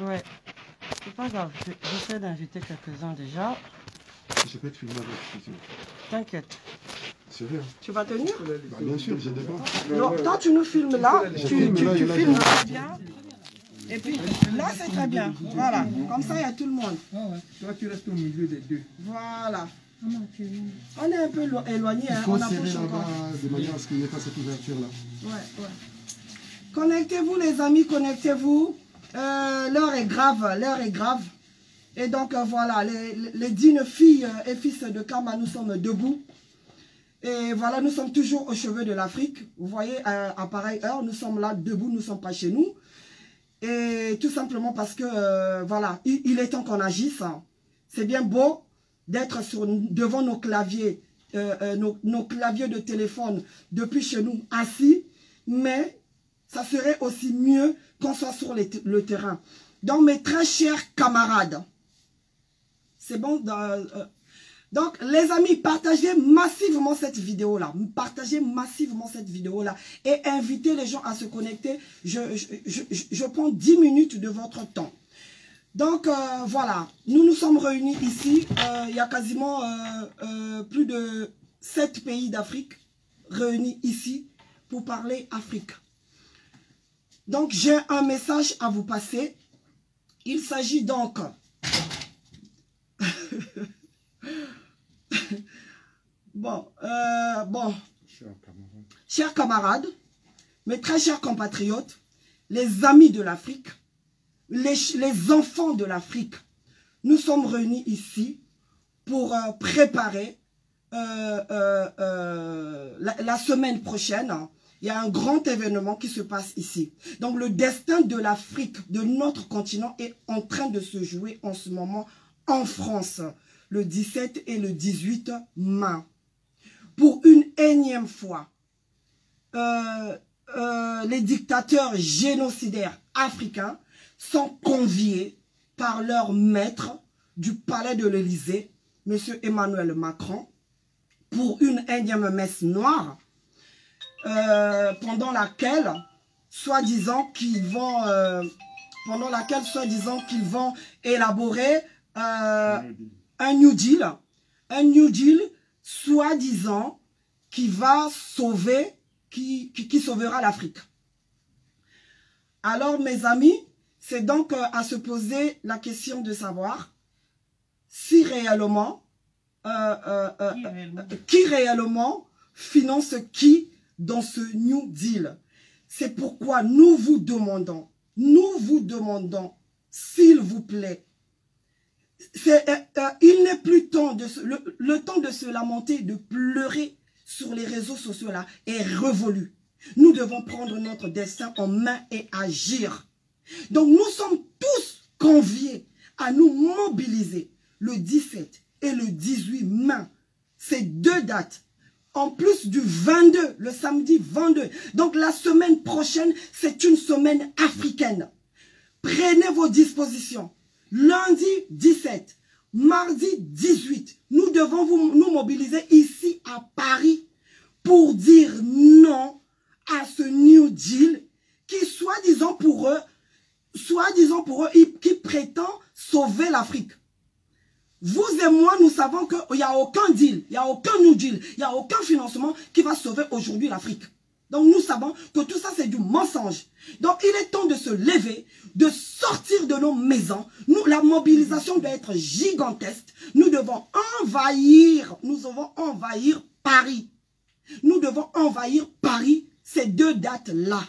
Ouais. C'est pas grave, j'essaie d'inviter quelques-uns déjà. Je peux te filmer avec, si T'inquiète. Sérieux Tu vas tenir? Bah, Bien sûr, j'ai des. Non, toi tu nous filmes là, tu, tu, filmes bien. Et puis là c'est très bien. Voilà, comme ça il y a tout le monde. Toi, tu restes au milieu des deux. Voilà. On est un peu lo- éloigné, hein, on approche encore. de manière à ce qu'il n'y ait pas cette ouverture-là. Ouais, ouais. Connectez-vous les amis, connectez-vous. Euh, l'heure est grave, l'heure est grave. Et donc euh, voilà, les, les dignes filles euh, et fils de Kama, nous sommes debout. Et voilà, nous sommes toujours au cheveu de l'Afrique. Vous voyez, à, à pareille heure, nous sommes là debout, nous ne sommes pas chez nous. Et tout simplement parce que, euh, voilà, il, est temps qu'on agisse. C'est bien beau d'être devant nos claviers, euh, euh, nos, claviers de téléphone depuis chez nous, assis, mais ça serait aussi mieux qu'on soit sur le terrain. Donc, mes très chers camarades, c'est bon donc, les amis, partagez massivement cette vidéo-là. Partagez massivement cette vidéo-là. Et invitez les gens à se connecter. Je, prends 10 minutes de votre temps. Donc, euh, voilà. Nous nous sommes réunis ici. Euh, il y a quasiment euh, plus de 7 pays d'Afrique réunis ici pour parler Afrique. Donc, j'ai un message à vous passer. Il s'agit donc Bon, euh, bon, chers camarades, mes très chers compatriotes, les amis de l'Afrique, les, enfants de l'Afrique, nous sommes réunis ici pour euh, préparer euh, euh, la, la semaine prochaine. Il y a un grand événement qui se passe ici. Donc le destin de l'Afrique, de notre continent, est en train de se jouer en ce moment en France, le 17 et le 18 mai pour une énième fois, euh, euh, les dictateurs génocidaires africains sont conviés par leur maître du palais de l'Élysée, M. Emmanuel Macron, pour une énième messe noire, euh, pendant laquelle, soi-disant qu'ils vont, pendant laquelle, soi-disant qu'ils vont élaborer un New Deal, un New Deal soi-disant qui va sauver, qui, qui, qui sauvera l'Afrique. Alors, mes amis, c'est donc euh, à se poser la question de savoir si réellement, euh, euh, euh, Qui réellement? qui réellement finance qui dans ce New Deal? C'est pourquoi nous vous demandons, nous vous demandons, s'il vous plaît, il n'est plus temps de le temps de se lamenter, de pleurer sur les réseaux sociaux là est révolu. Nous devons prendre notre destin en main et agir. Donc nous sommes tous conviés à nous mobiliser le 17 et le 18 mai. Ces deux dates. En plus du 22, le samedi 22. Donc la semaine prochaine, c'est une semaine africaine. Prenez vos dispositions. Lundi 17, mardi 18, nous devons nous mobiliser ici à Paris pour dire non à ce New Deal qui, soi-disant pour eux, soi-disant pour eux, qui prétend sauver l'Afrique. Vous et moi, nous savons qu'il n'y a aucun deal, il n'y a aucun New Deal, il n'y a aucun financement qui va sauver aujourd'hui l'Afrique. Donc nous savons que tout ça c'est du mensonge. Donc il est temps de se lever, de sortir de nos maisons. Nous, la mobilisation doit être gigantesque. Nous devons envahir, nous devons envahir Paris. Nous devons envahir Paris ces deux dates-là.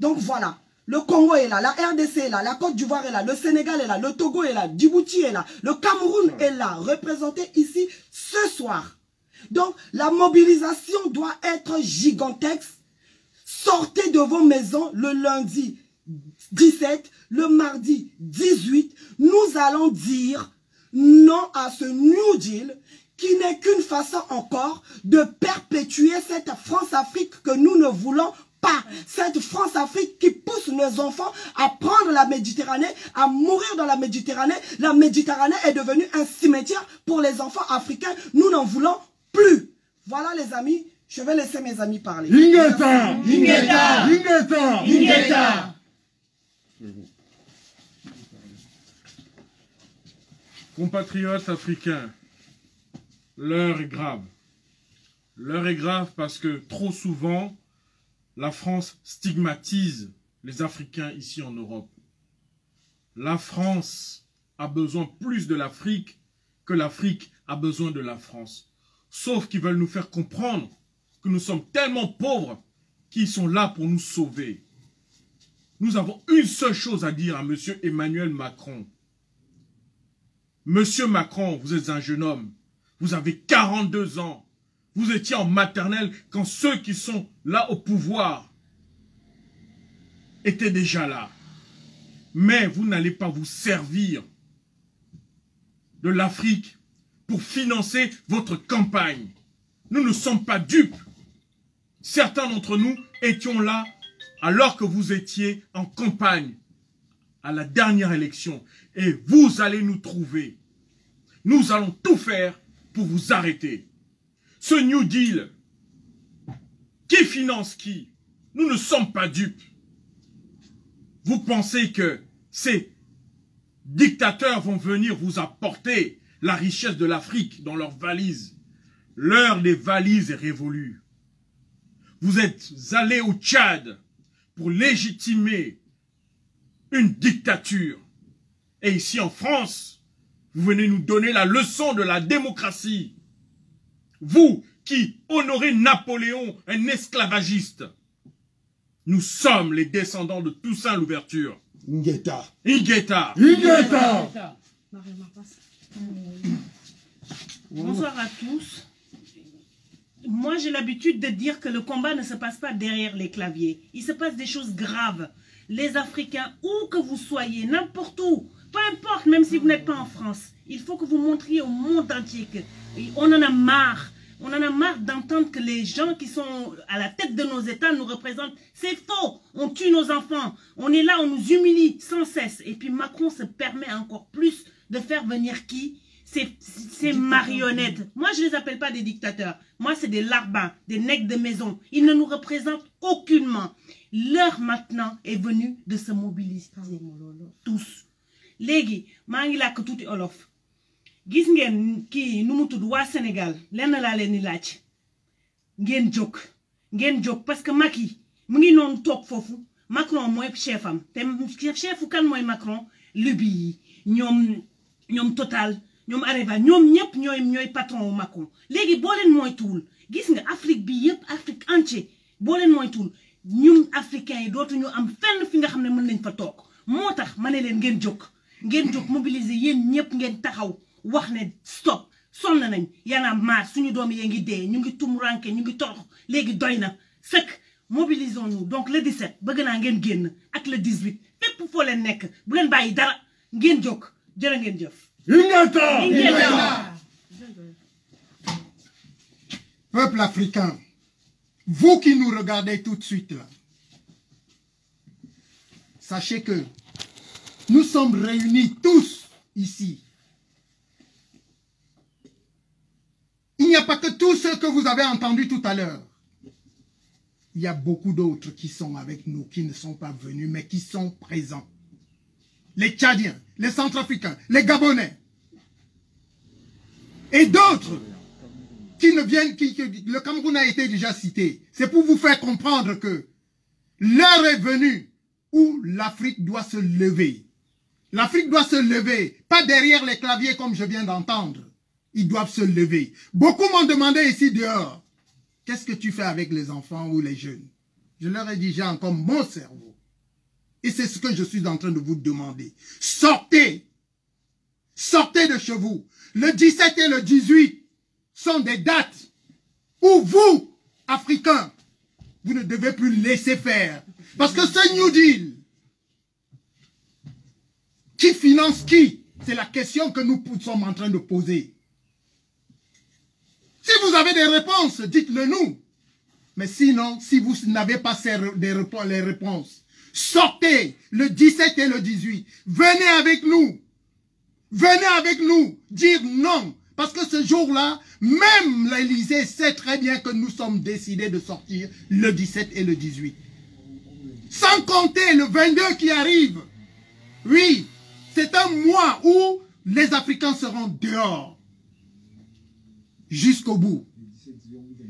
Donc voilà, le Congo est là, la RDC est là, la Côte d'Ivoire est là, le Sénégal est là, le Togo est là, Djibouti est là, le Cameroun est là, représenté ici ce soir. Donc la mobilisation doit être gigantesque. Sortez de vos maisons le lundi 17, le mardi 18. Nous allons dire non à ce New Deal qui n'est qu'une façon encore de perpétuer cette France-Afrique que nous ne voulons pas. Cette France-Afrique qui pousse nos enfants à prendre la Méditerranée, à mourir dans la Méditerranée. La Méditerranée est devenue un cimetière pour les enfants africains. Nous n'en voulons plus. Voilà les amis, je vais laisser mes amis parler. Ingeta Ingeta Ingeta Ingeta Compatriotes africains, l'heure est grave. L'heure est grave parce que trop souvent, la France stigmatise les Africains ici en Europe. La France a besoin plus de l'Afrique que l'Afrique a besoin de la France. Sauf qu'ils veulent nous faire comprendre que nous sommes tellement pauvres qu'ils sont là pour nous sauver. Nous avons une seule chose à dire à M. Emmanuel Macron. Monsieur Macron, vous êtes un jeune homme. Vous avez 42 ans. Vous étiez en maternelle quand ceux qui sont là au pouvoir étaient déjà là. Mais vous n'allez pas vous servir de l'Afrique pour financer votre campagne. Nous ne sommes pas dupes. Certains d'entre nous étions là alors que vous étiez en campagne à la dernière élection. Et vous allez nous trouver. Nous allons tout faire pour vous arrêter. Ce New Deal, qui finance qui? Nous ne sommes pas dupes. Vous pensez que ces dictateurs vont venir vous apporter la richesse de l'Afrique dans leurs valises. L'heure des valises est révolue. Vous êtes allés au Tchad pour légitimer une dictature. Et ici en France, vous venez nous donner la leçon de la démocratie. Vous qui honorez Napoléon, un esclavagiste. Nous sommes les descendants de Toussaint l'ouverture. Ingeta Bonsoir à tous. Moi, j'ai l'habitude de dire que le combat ne se passe pas derrière les claviers. Il se passe des choses graves. Les Africains, où que vous soyez, n'importe où, peu importe, même si vous n'êtes pas en France, il faut que vous montriez au monde entier que on en a marre. On en a marre d'entendre que les gens qui sont à la tête de nos États nous représentent. C'est faux. On tue nos enfants. On est là, on nous humilie sans cesse. Et puis Macron se permet encore plus de faire venir qui? Ces, ces marionnettes. Moi, je ne les appelle pas des dictateurs. Moi, c'est des larbins, des nègres de maison. Ils ne nous représentent aucunement. L'heure maintenant est venue de se mobiliser. Tous. Légui, maa ngi làkk tuuti olof. Gis ngeen kii nu mu tudd waa Sénégal? Lenn laa leen di laaj. Ngeen jóg. Ngeen jóg parce que Macky mu ngi noonu toog foofu. Macron mooy chef am. Te chefu kan mooy Macron? Lubi yi. Ñoom ñoom Total ñoom Areva ñoom ñëpp ñooy ñooy patron wu Macron. Léegi boo leen moytuwul gis nga Afrique bi yëpp Afrique entier boo leen moytuwul ñun africains yi dootuñu am fenn fi nga xam ne mën nañ fa toog. Moo tax ma ne leen ngeen jóg ngeen jóg mobiliser yéen ñëpp ngeen taxaw wax ne stop sonn nañ. Yana maar suñu doom yee ngi dee ñu ngi tumuranke ñu ngi torox léegi doy na. Sëkk mobilisons nous donc le 17 bëgg naa ngeen génn ak le 18 fépp foo leen nekk bu leen bàyyi dara ngeen jóg. Jërë ngeen jëf Ingeta Ingeta. Peuple africain, vous qui nous regardez tout de suite là, sachez que nous sommes réunis tous ici. Il n'y a pas que tous ceux que vous avez entendus tout à l'heure. Il y a beaucoup d'autres qui sont avec nous, qui ne sont pas venus, mais qui sont présents. Les Tchadiens, les Centrafricains, les Gabonais. Et d'autres qui ne viennent, qui, le Cameroun a été déjà cité. C'est pour vous faire comprendre que l'heure est venue où l'Afrique doit se lever. L'Afrique doit se lever, pas derrière les claviers comme je viens d'entendre. Ils doivent se lever. Beaucoup m'ont demandé ici dehors, qu'est-ce que tu fais avec les enfants ou les jeunes? Je leur ai dit, j'ai encore mon cerveau. Et c'est ce que je suis en train de vous demander. Sortez Sortez de chez vous. Le 17 et le 18 sont des dates où vous, Africains, vous ne devez plus laisser faire. Parce que ce New Deal, qui finance qui C'est la question que nous sommes en train de poser. Si vous avez des réponses, dites-le nous. Mais sinon, si vous n'avez pas ces, les réponses, sortez le 17 et le 18. Venez avec nous. Venez avec nous dire non. Parce que ce jour-là, même l'Élysée sait très bien que nous sommes décidés de sortir le 17 et le 18. Sans compter le 22 qui arrive. Oui, c'est un mois où les Africains seront dehors. Jusqu'au bout.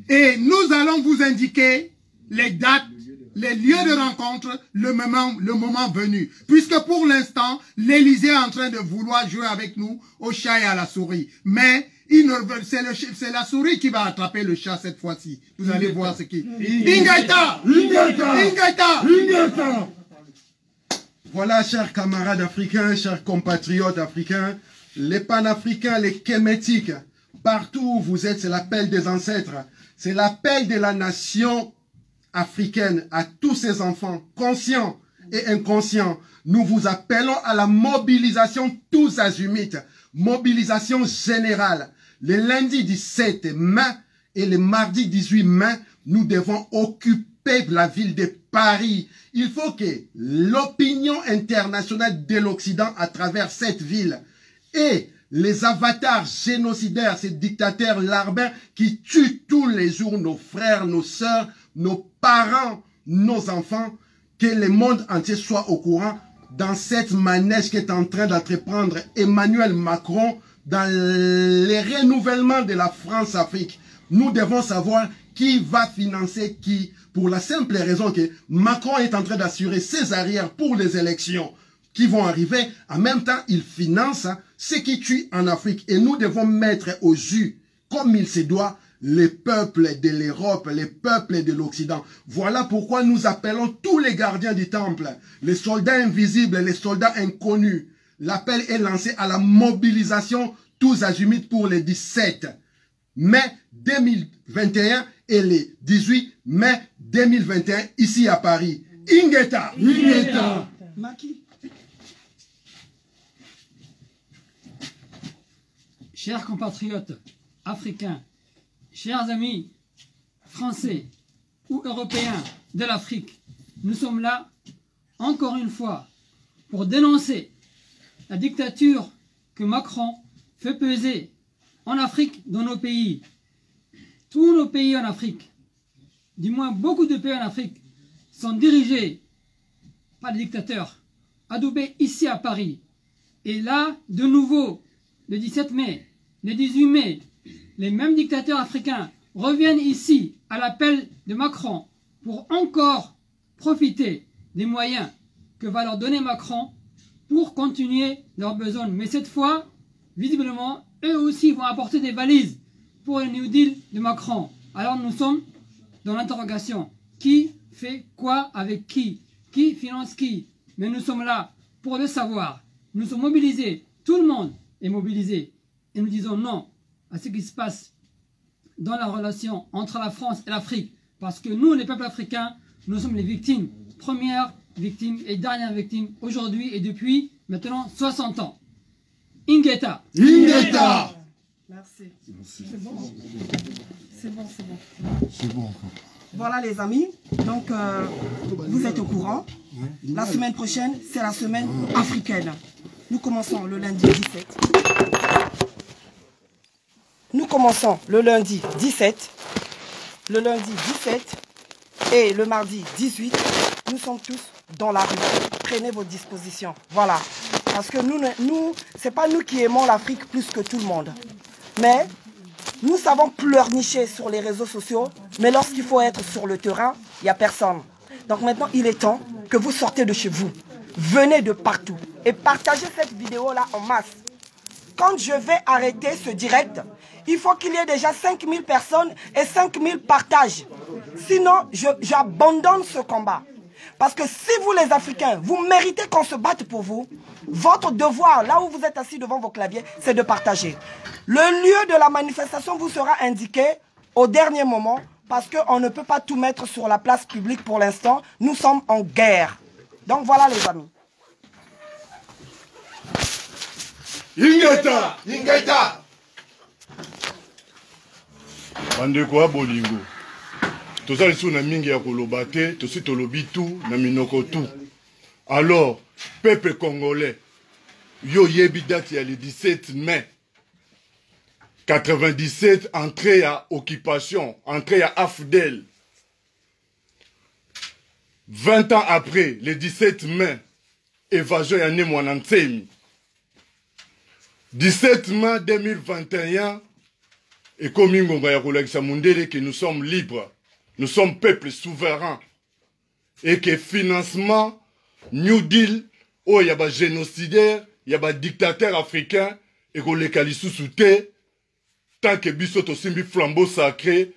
Et nous allons vous indiquer les dates, les lieux de rencontre, le moment, le moment venu. Puisque pour l'instant, l'Élysée est en train de vouloir jouer avec nous au chat et à la souris. Mais c'est la souris qui va attraper le chat cette fois-ci. Vous allez voir ce qui... Ingeta Ingeta Voilà, chers camarades africains, chers compatriotes africains, les panafricains, les kémétiques, partout où vous êtes, c'est l'appel des ancêtres. C'est l'appel de la nation africaine à tous ses enfants, conscients et inconscients. Nous vous appelons à la mobilisation tous azimuts, mobilisation générale. Le lundi 17 mai et le mardi 18 mai, nous devons occuper la ville de Paris. Il faut que l'opinion internationale de l'Occident à travers cette ville et les avatars génocidaires, ces dictateurs larbins qui tuent tous les jours nos frères, nos sœurs, nos parents, nos enfants, que le monde entier soit au courant dans cette manège qui est en train d'entreprendre Emmanuel Macron dans les renouvellements de la France-Afrique. Nous devons savoir qui va financer qui pour la simple raison que Macron est en train d'assurer ses arrières pour les élections qui vont arriver. En même temps, il finance ce qui tue en Afrique. Et nous devons mettre au jus, comme il se doit, les peuples de l'Europe, les peuples de l'Occident. Voilà pourquoi nous appelons tous les gardiens du temple, les soldats invisibles, les soldats inconnus. L'appel est lancé à la mobilisation tous azimuts pour les 17 mai 2021 et les 18 mai 2021 ici à Paris. Ingeta Ingeta Maki Chers compatriotes africains, chers amis français ou européens de l'Afrique, nous sommes là, encore une fois, pour dénoncer la dictature que Macron fait peser en Afrique, dans nos pays. Tous nos pays en Afrique, du moins beaucoup de pays en Afrique, sont dirigés par des dictateurs, adoubés ici à Paris. Et là, de nouveau, le 17 mai, le 18 mai, les mêmes dictateurs africains reviennent ici à l'appel de Macron pour encore profiter des moyens que va leur donner Macron pour continuer leur besoin. Mais cette fois, visiblement, eux aussi vont apporter des valises pour le New Deal de Macron. Alors nous sommes dans l'interrogation. Qui fait quoi avec qui? Qui finance qui? Mais nous sommes là pour le savoir. Nous sommes mobilisés. Tout le monde est mobilisé. Et nous disons non à ce qui se passe dans la relation entre la France et l'Afrique. Parce que nous, les peuples africains, nous sommes les victimes. Premières victimes et dernières victimes aujourd'hui et depuis maintenant 60 ans. Ingeta. Ingeta Merci. C'est bon. C'est bon, c'est bon. C'est bon. Voilà les amis, donc euh, vous êtes au courant. La semaine prochaine, c'est la semaine africaine. Nous commençons le lundi 17. Commençons le lundi 17. Le lundi 17 et le mardi 18. Nous sommes tous dans la rue. Prenez vos dispositions. Voilà. Parce que nous, nous ce n'est pas nous qui aimons l'Afrique plus que tout le monde. Mais nous savons pleurnicher sur les réseaux sociaux, mais lorsqu'il faut être sur le terrain, il n'y a personne. Donc maintenant, il est temps que vous sortez de chez vous. Venez de partout et partagez cette vidéo-là en masse. Quand je vais arrêter ce direct, il faut qu'il y ait déjà 5000 personnes et 5000 partages. Sinon, j'abandonne ce combat. Parce que si vous les Africains, vous méritez qu'on se batte pour vous, votre devoir, là où vous êtes assis devant vos claviers, c'est de partager. Le lieu de la manifestation vous sera indiqué au dernier moment parce qu'on ne peut pas tout mettre sur la place publique pour l'instant. Nous sommes en guerre. Donc voilà les amis. Bandeko ya bolingo. Toza lisusu na mingi ya koloba te tosi tolobi tu na minoko tu alors peuple congolais yo oyebi date ya le 17 mai. 97 entrée ya occupation entrée ya afdel. 20 ans après le 17 mai évasion ya ne mwana ntsemi 17 mai 2021 ekomi ngonga ya kolakisa mundele ke nous sommes libres. Nous sommes peuple souverain et que financement new deal oyo ya bagénocidaire ya badictateur africain ekoleka lisusu te tant que biso tosimbi flambeau sacré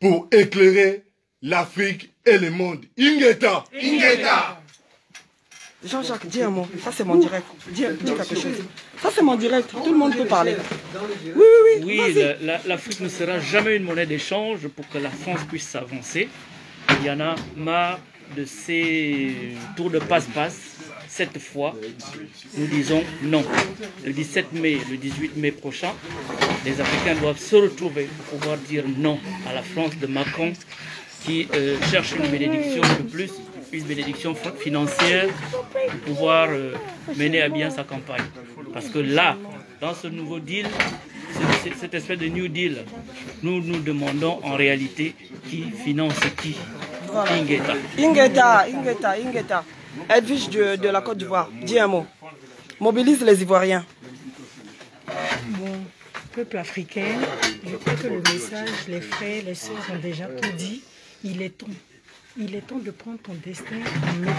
pour éclairer l'Afrique et le monde. Ingeta! Ingeta Jean-Jacques, dis un mot. Ça, c'est mon direct. Dis, dis quelque chose. Ça, c'est mon direct. Tout le monde peut parler. Oui, oui, oui. Oui, l'Afrique ne sera jamais une monnaie d'échange pour que la France puisse s'avancer. Il y en a marre de ces tours de passe-passe. Cette fois, nous disons non. Le 17 mai, le 18 mai prochain, les Africains doivent se retrouver pour pouvoir dire non à la France de Macron qui euh, cherche une bénédiction de plus, une bénédiction financière pour pouvoir euh, mener à bien sa campagne. Parce que là, dans ce nouveau deal, cette espèce de New Deal, nous nous demandons en réalité qui finance qui. Ingeta. Ingeta, Ingeta, Ingeta. Edwige de, de la Côte d'Ivoire, dis un mot. Mobilise les Ivoiriens. Bon, peuple africain, je crois que le message, les frères, les sœurs ont déjà tout dit. Il est temps. Il est temps de prendre ton destin en main.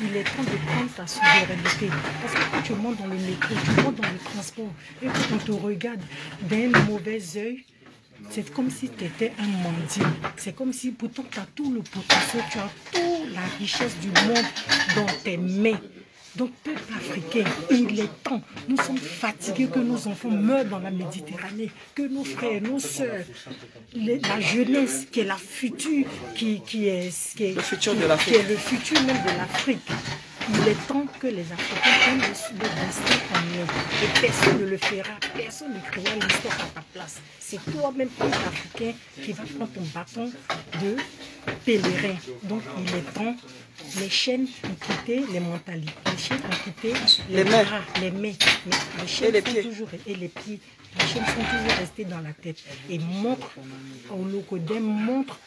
Il est temps de prendre ta souveraineté. Parce que quand tu montes dans le métro, tu montes dans le transport, et quand on te regarde d'un mauvais œil, c'est comme si tu étais un mendiant. C'est comme si pourtant tu as tout le potentiel, tu as toute la richesse du monde dans tes mains. Donc, peuple africain, il est temps. Nous sommes fatigués que nos enfants meurent dans la Méditerranée, que nos frères, nos soeurs, la jeunesse, qui est la future, qui, qui est, qui est, le futur qui, de qui est le futur même de l'Afrique. Il est temps que les Africains prennent le, destin en main. Et personne ne le fera. Personne ne créera l'histoire à ta place. C'est toi-même, peuple africain, qui va prendre ton bâton de pèlerin. Donc, il est temps les chaînes ont quitté les mentalités, les chaînes ont quitté les, Les mains. bras, les mains, mais les chaînes les sont pieds. toujours et les pieds, les chaînes sont toujours restées dans la tête et montre au montre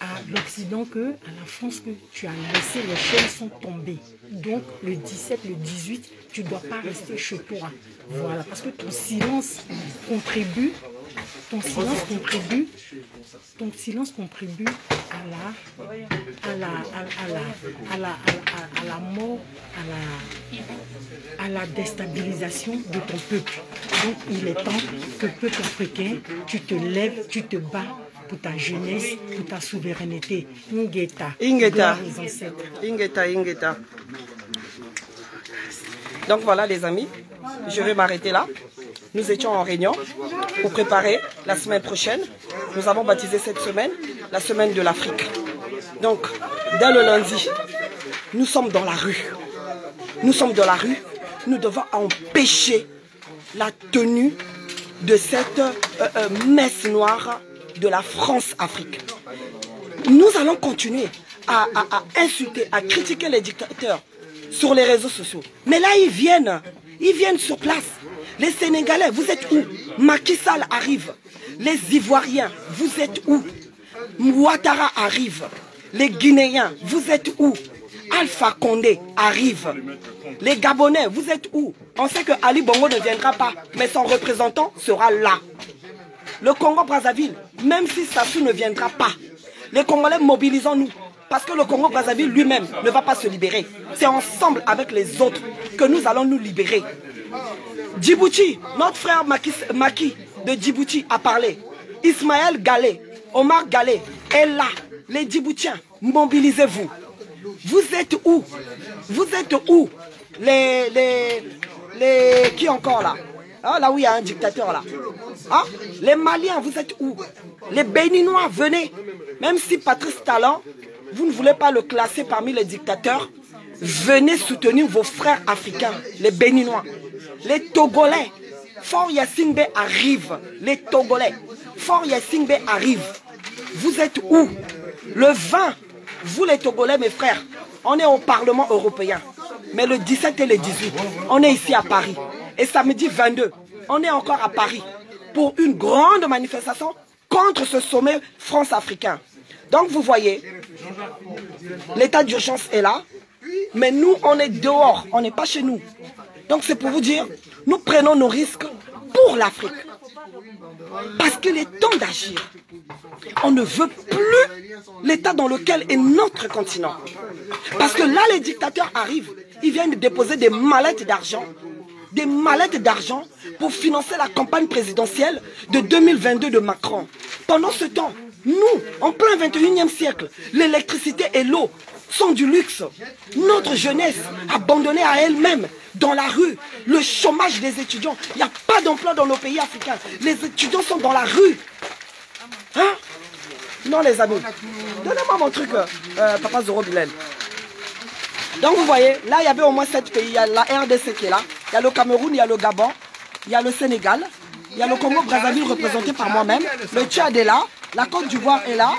à l'Occident que à la France que tu as laissé les chaînes sont tombées. Donc le 17, le 18, tu ne dois pas rester chez toi. Voilà, parce que ton silence contribue, ton silence contribue, ton silence contribue à la, à la, à, à la, à la, à la- à la mort, à la, à la déstabilisation de ton peuple. Donc il est temps que peuple africain, tu te lèves, tu te bats pour ta jeunesse, pour ta souveraineté. Ngeta. Ingeta. ancêtres. Ingeta, Ingeta. Donc voilà les amis, je vais m'arrêter là. Nous étions en réunion pour préparer la semaine prochaine. Nous avons baptisé cette semaine la semaine de l'Afrique. Donc, dès le lundi, nous sommes dans la rue. Nous sommes dans la rue. Nous devons empêcher la tenue de cette euh, euh, messe noire de la France-Afrique. Nous allons continuer à, insulter, à critiquer les dictateurs sur les réseaux sociaux. Mais là, ils viennent. Ils viennent sur place. Les Sénégalais, vous êtes où? Macky Sall arrive. Les Ivoiriens, vous êtes où? Ouattara arrive. Les Guinéens, vous êtes où? Alpha Condé arrive. Les Gabonais, vous êtes où? On sait que Ali Bongo ne viendra pas, mais son représentant sera là. Le Congo-Brazzaville, même si Sassou ne viendra pas, les Congolais mobilisons-nous. Parce que le Congo-Brazzaville lui-même ne va pas se libérer. C'est ensemble avec les autres que nous allons nous libérer. Djibouti, notre frère Maki, de Djibouti a parlé. Ismaël Galé, Omar Galé est là. Les Djiboutiens, mobilisez-vous. Vous êtes où? Vous êtes où? Les, les, les... Qui encore là? Ah, Là où il y a un dictateur là. Ah, les Maliens, vous êtes où? Les Béninois, venez. Même si Patrice Talon, vous ne voulez pas le classer parmi les dictateurs, venez soutenir vos frères africains, les Béninois. Les Togolais, Fort Yassingbe arrive. Les Togolais, Fort Yassingbe arrive. vous êtes où? Le 20, vous les Togolais, mes frères, on est au Parlement européen. Mais le 17 et le 18, on est ici à Paris. Et samedi 22, on est encore à Paris pour une grande manifestation contre ce sommet France-Africain. Donc vous voyez, l'état d'urgence est là, mais nous, on est dehors, on n'est pas chez nous. Donc c'est pour vous dire, nous prenons nos risques pour l'Afrique. Parce qu'il est temps d'agir. On ne veut plus l'état dans lequel est notre continent. Parce que là, les dictateurs arrivent, ils viennent déposer des mallettes d'argent, des mallettes d'argent pour financer la campagne présidentielle de 2022 de Macron. Pendant ce temps, nous, en plein 21e siècle, l'électricité et l'eau sont du luxe. Notre jeunesse, abandonnée à elle-même, dans la rue, le chômage des étudiants, il n'y a pas d'emploi dans nos pays africains. Les étudiants sont dans la rue. Hein? Non, les amis. Donnez-moi mon truc, euh, Papa Zoro Bilel. Donc, vous voyez, là, il y avait au moins sept pays. Il y a la RDC qui est là. Il y a le Cameroun, il y a le Gabon, il y a le Sénégal, il y a le Congo-Brazzaville représenté par moi-même. Le Tchad est là. La Côte d'Ivoire est là.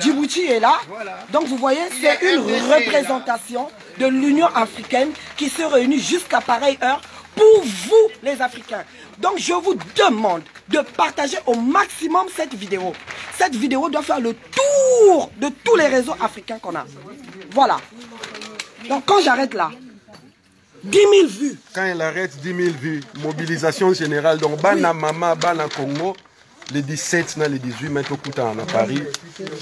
Djibouti est là. Donc vous voyez, c'est une représentation de l'Union africaine qui se réunit jusqu'à pareille heure pour vous, les Africains. Donc je vous demande de partager au maximum cette vidéo. Cette vidéo doit faire le tour de tous les réseaux africains qu'on a. Voilà. Donc quand j'arrête là, 10 000 vues. Quand elle arrête 10 000 vues, mobilisation générale. Donc, Bana Mama, Bana Congo, le 17 na le 18 mai tokutana na paris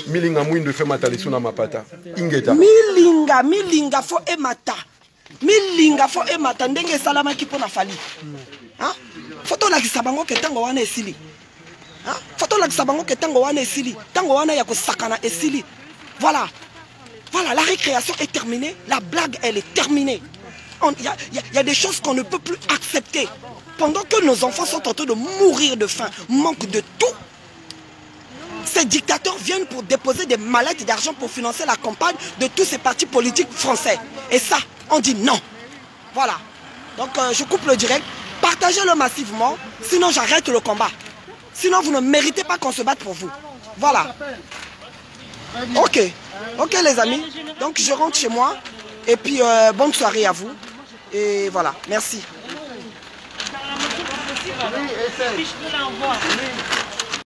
milinga mwindo efe mata lesu na mapata. Ingeta. Milinga milinga fo emata milinga fo emata ndenge esalamaki mpo na fali. Fo tolakisa bango ke ntango wana esili. Fo tolakisa bango ke ntango wana esili. Ntango wana ya kosakana esili. Voilà. Voilà la récréation est terminée. La blague elle est terminée il y, a des choses qu'on ne peut plus accepter pendant que nos enfants sont en train de mourir de faim, manque de tout, ces dictateurs viennent pour déposer des mallettes d'argent pour financer la campagne de tous ces partis politiques français. Et ça, on dit non. Voilà. Donc euh, je coupe le direct. Partagez-le massivement, sinon j'arrête le combat. Sinon vous ne méritez pas qu'on se batte pour vous. Voilà. Ok. Ok les amis. Donc je rentre chez moi. Et puis euh, bonne soirée à vous. Et voilà. Merci. Oui,